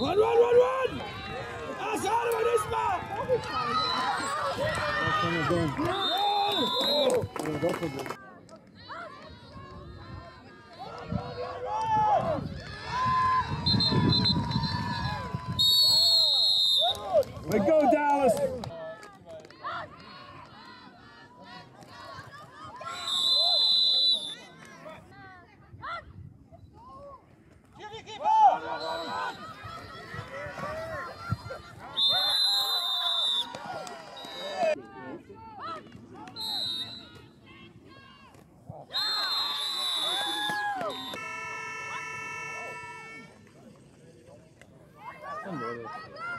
Run, run, run, run! Ah, schade beim nächsten Mal! Was kann er sein? Ja, doch, so. We go, Dallas!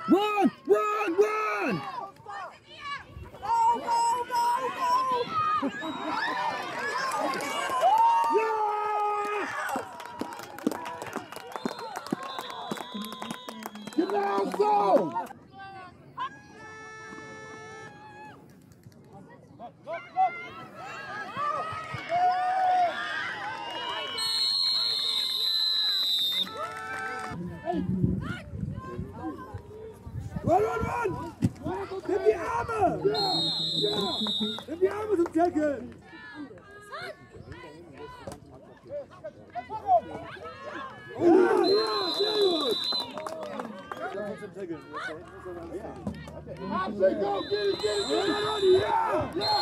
Run! Run! Run! Go, go, go, Yeah! Get down, so! Run, run, run! Nimm die Arme! Ja! Ja! Nimm die Arme zum Tackle! Ja, ja, sehr gut! Absolut, go, get it, get it, get it, ja, ja!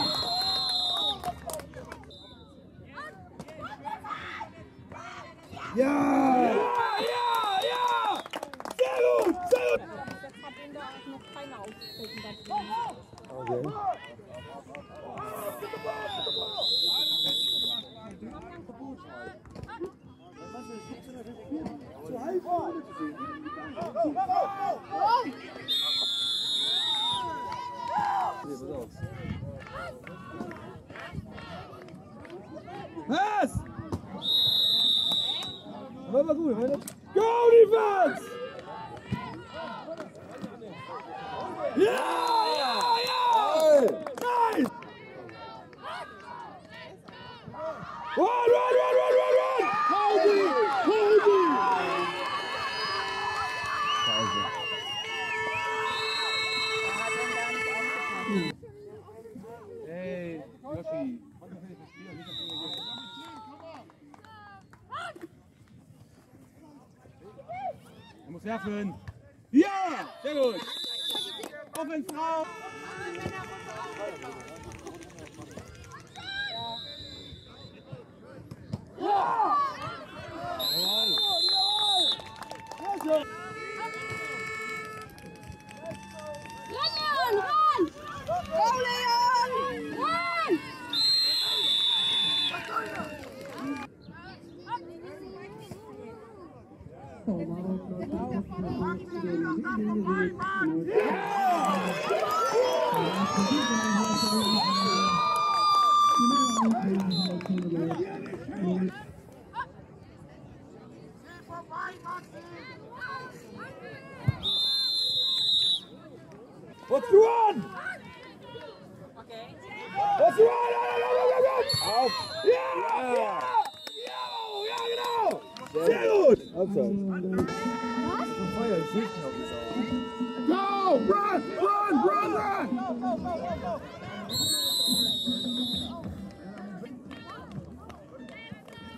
Ja! Was? War mal gut? Go, Defense! Ja, ja, ja! Nice! Run, run, run, run, run, run! Kobe! Kobe! Ey, Yoshi. Er muss werfen. Ja! Sehr gut! Offense drauf! Leon, run! Go, Leon! Run! What's the run? What's run, run! Auf! Ja! Ja! Ja! Ja, genau! Sehr gut! Go! Run! Run! Run! Run!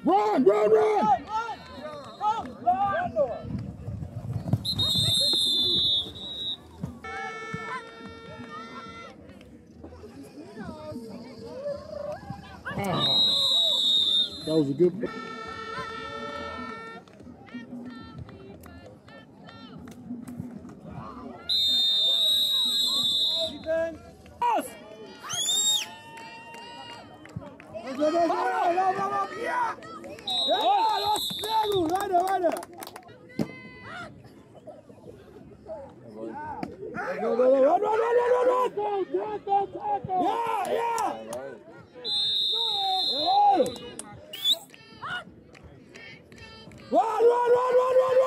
Run! Run! Run! That was a good. Aus! Lauf, lauf, lauf, lauf, ja! Ja, los! Sehr gut! Weiter, weiter! Go, go, go, run, run, run, Run, run, run, run, run, run, run!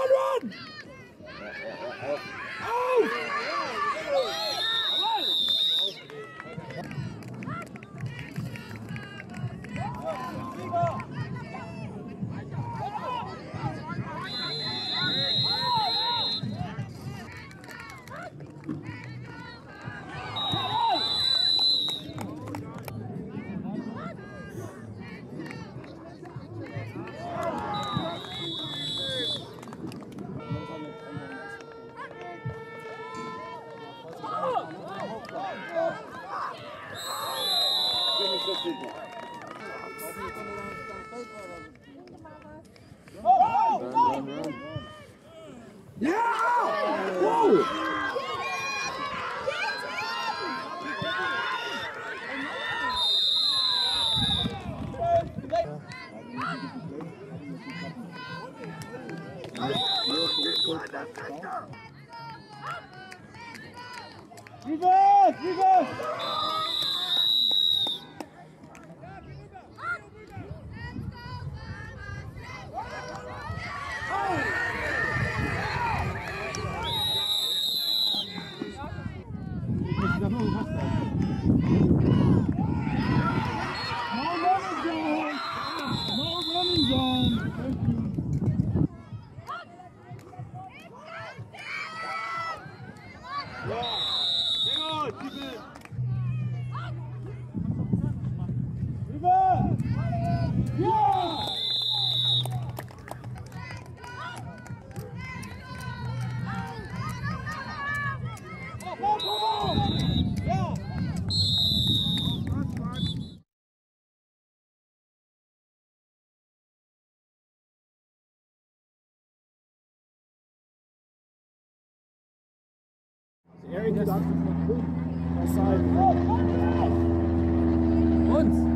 Vives, Eric is aside. Uns! Ja,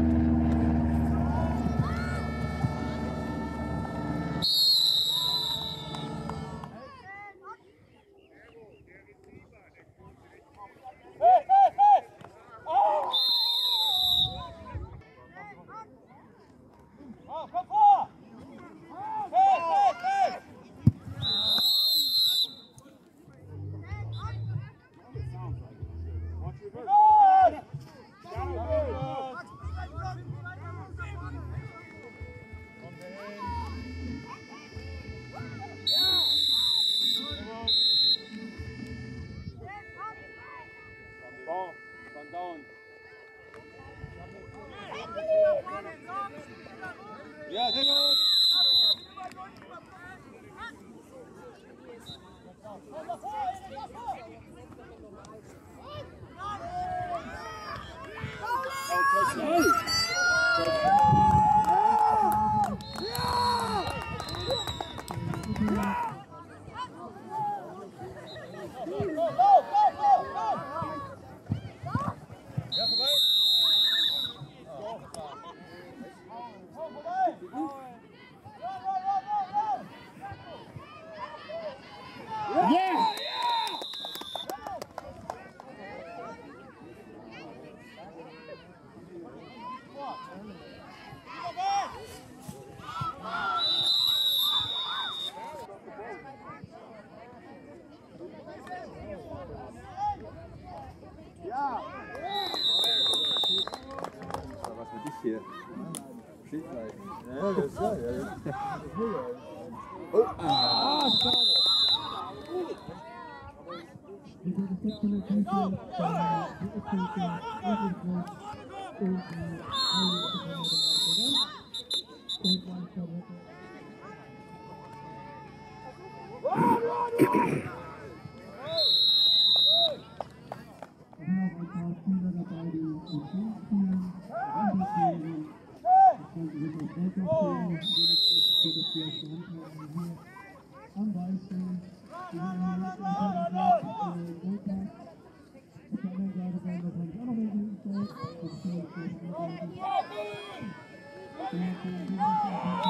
Was für dich hier? Schildlein. Ja, das ist ja, ja. Ah, Auf 何?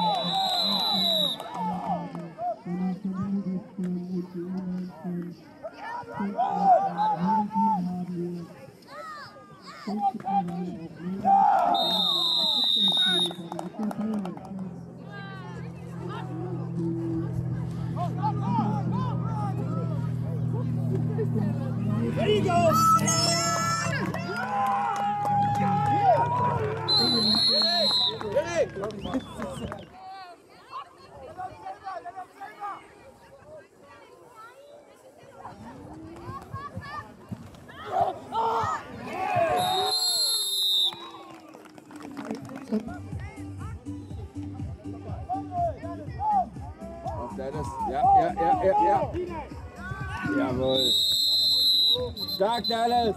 Jawohl. Stark, Dallas!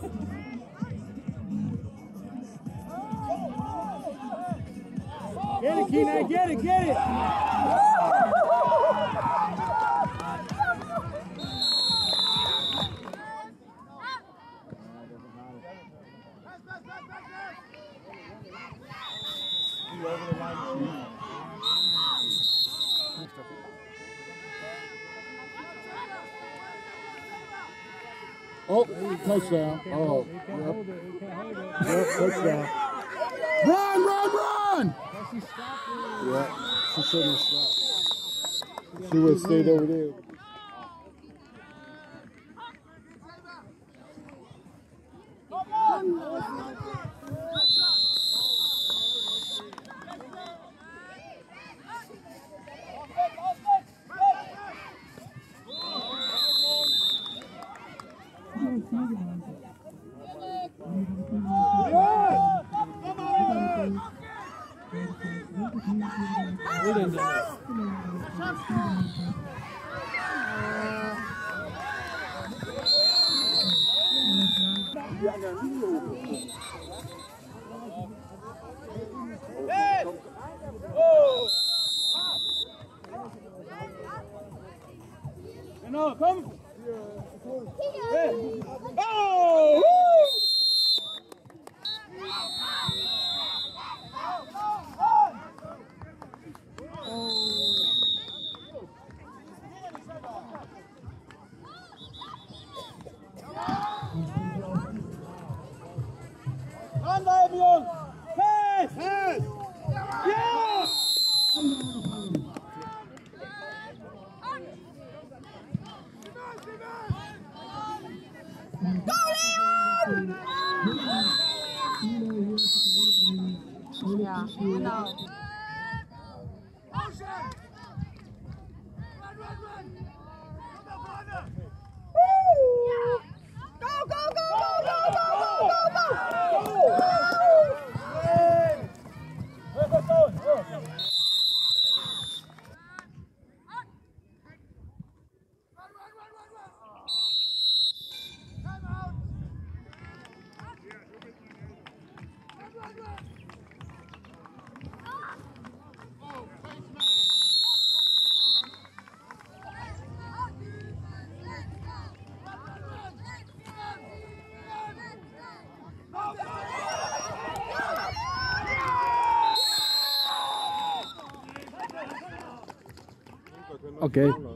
Get it, Keenan, get it, get it! Oh, touchdown. Oh, yep. Yep, touchdown. Run, run, run! Yeah, she shouldn't have stopped. She would have stayed over there. 对。Come on, brother! Okay.